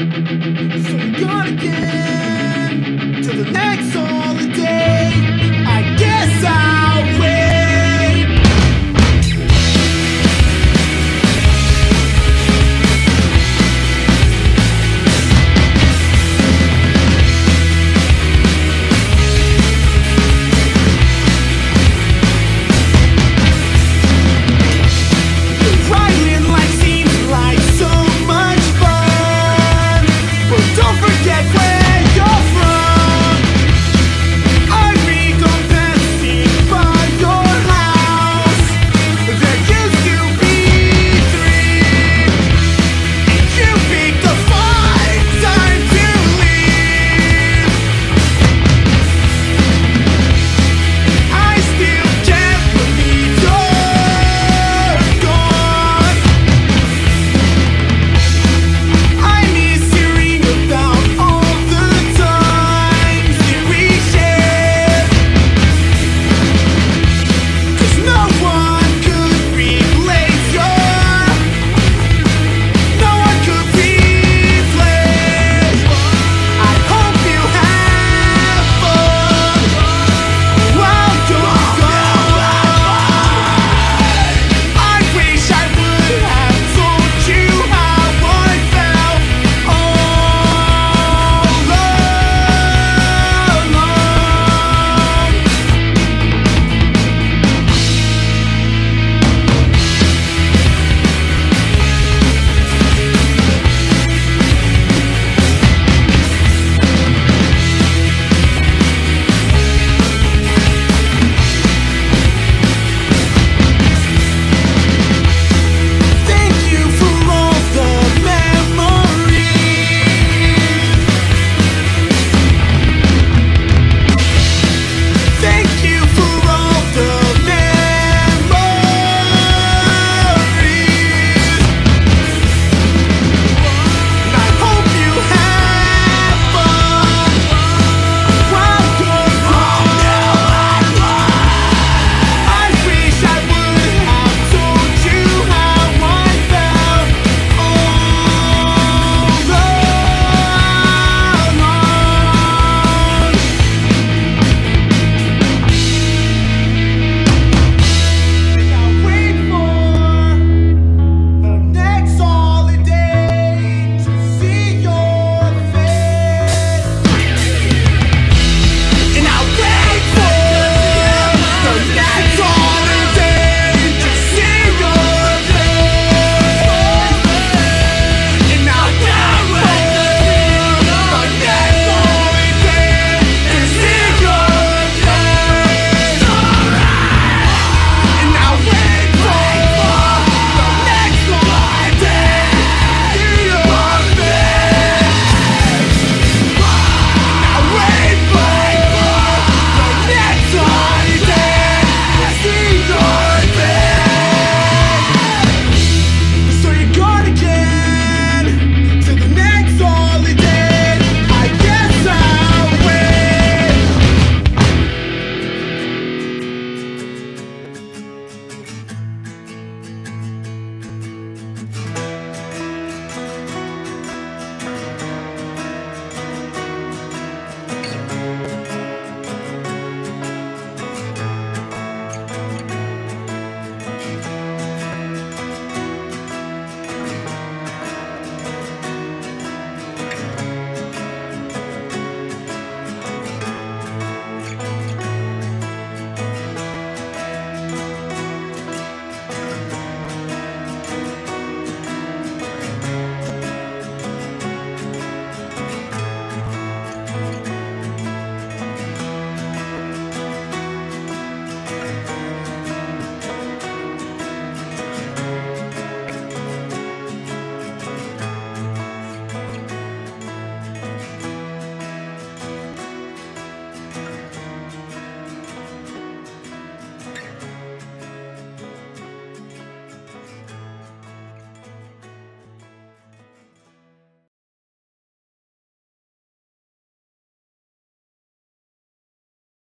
So we're gonna get to the next